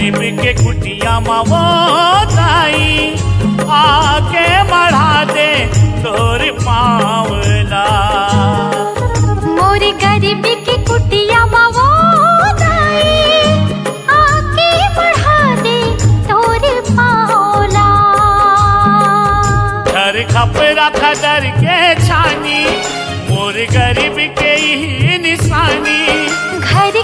गरीब के कुटिया मावो दाई आके मढ़ा दे तोर पावला। मोर गरीब की कुटिया मावो दाई आके बढ़ा दे तोर पावला। घर खपरा खदर के छानी मोर गरीब के ही निशानी। घर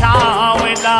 छावला